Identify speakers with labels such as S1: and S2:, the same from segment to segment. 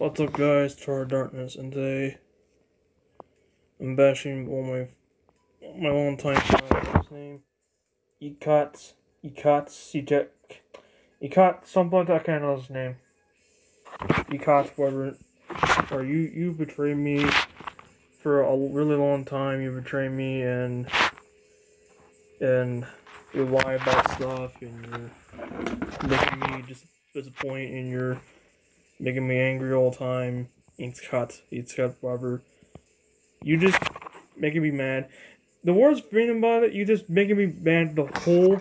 S1: What's up, guys? Tor Darkness, and today I'm bashing all my my longtime friend. His name Ekat Ekat Cejek Ekat something I can't know his name. Ekat, whatever. Or you you betrayed me for a really long time. You betrayed me and and you lie about stuff and you're making me just disappoint in you're making me angry all the time. It's cut. It's cut, whatever. You just making me mad. The worst thing about it, you just making me mad the whole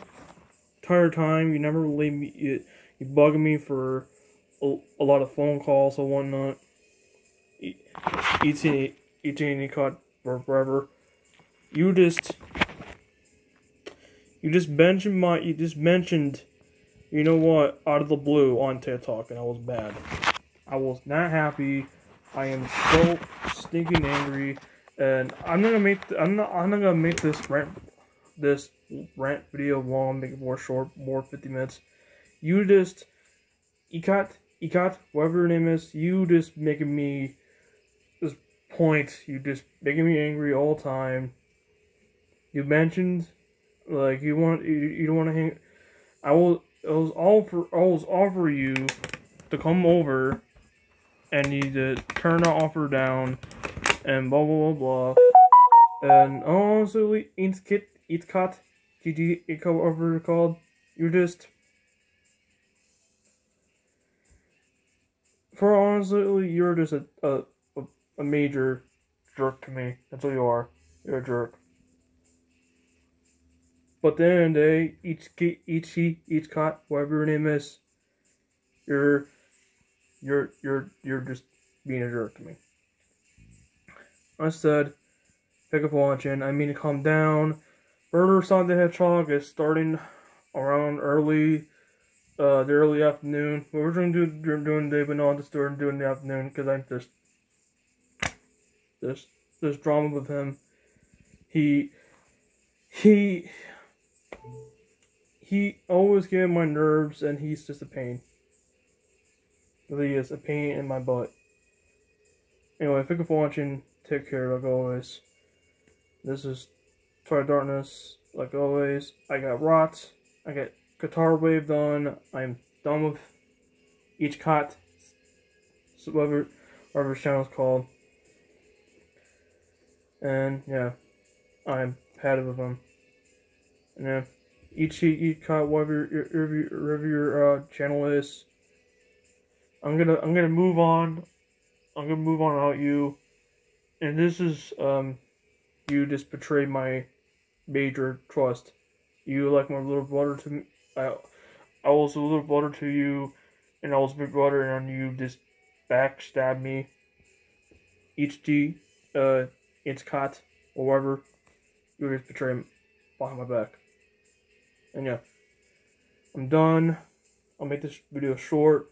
S1: entire time. You never leave me. You, you bugging me for a, a lot of phone calls or whatnot. Eating, eating, cut for forever. You just, you just mentioned my, you just mentioned, you know what, out of the blue on TikTok, and I was bad. I was not happy. I am so stinking angry, and I'm gonna make. I'm not. I'm not gonna make this rant. This rant video long. Make it more short. More 50 minutes. You just, Ekat, Ekat, whatever your name is. You just making me. This point. You just making me angry all the time. You mentioned, like you want. You, you don't want to hang. I will. It was all for. I was offer you to come over and you to turn the offer down and blah blah blah blah. And oh, honestly, it's kit it's cut GD it whatever called. You're just for honestly, you're just a, a a major jerk to me. That's what you are. You're a jerk. But then they each each each cut, whatever your name is, you're you're you're you're just being a jerk to me. I said, pick up watching. I mean to calm down. Murder Sonic the Hedgehog is starting around early, uh, the early afternoon. What We are going to do during the day, but not just during doing the afternoon because I'm just this this drama with him. He he he always gets my nerves, and he's just a pain really is a pain in my butt. Anyway, thank you for watching. Take care, like always. This is Try Darkness, like always. I got Rot. I got Guitar Wave done. I'm done with each. So whatever, whatever his channel is called. And, yeah. I'm happy with them. Yeah. Each, each cut, whatever your, your, your, uh, channel is, I'm gonna I'm gonna move on. I'm gonna move on out you. And this is um you just betrayed my major trust. You like my little brother to me. I I was a little brother to you, and I was a big brother, and you just backstab me. Each D, uh, it's cut or whatever. You just betray him behind my back. And yeah, I'm done. I'll make this video short.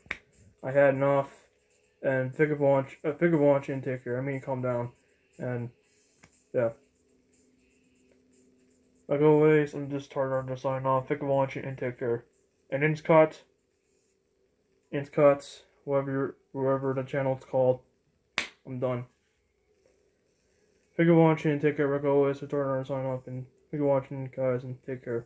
S1: I had enough. And figure of launch, uh, figure of and take care. I mean, calm down. And yeah. Like always, I'm just starting to sign off. Figure of launch and take care. And ins cut, ins cuts, whatever whatever the channel's called. I'm done. Thank you for watching and take care. Like always, to turn on sign off and thank you for watching, guys, and take care.